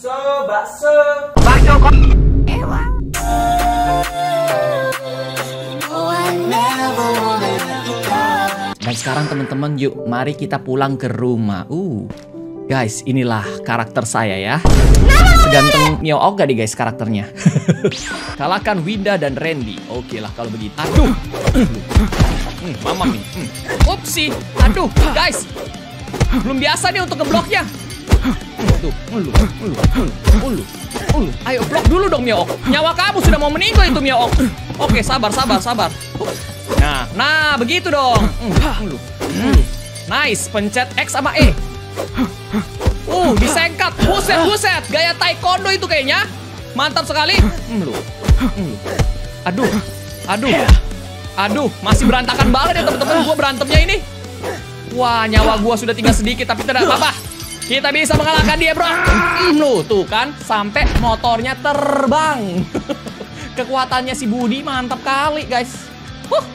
bakso, bakso. Bakso kok. Dan sekarang teman-teman yuk mari kita pulang ke rumah. Uh. Guys, inilah karakter saya ya. Seganteng Mio Ok gak nih guys karakternya? Kalahkan Winda dan Randy. Oke lah kalau begitu. Aduh. Hmm, mamam nih. Hmm. Upsi. Aduh, guys. Belum biasa nih untuk ngebloknya. Tuh, ulu, ulu, ulu, ulu, ulu. Ayo blok dulu dong Mio. Nyawa kamu sudah mau meninggal itu Mio Ok. Oke, sabar, sabar, sabar. Nah, nah begitu dong. Ulu, ulu. Nice, pencet X sama E. Uh, disengkat. Buset, buset. Gaya taekwondo itu kayaknya. Mantap sekali. Hmm, lu. Hmm, lu. Aduh. Aduh. Aduh, masih berantakan banget ya teman-teman gua berantemnya ini. Wah, nyawa gua sudah tinggal sedikit tapi tidak apa-apa. Kita bisa mengalahkan dia, Bro. Hmm, lu tuh kan sampai motornya terbang. Kekuatannya si Budi mantap kali, guys.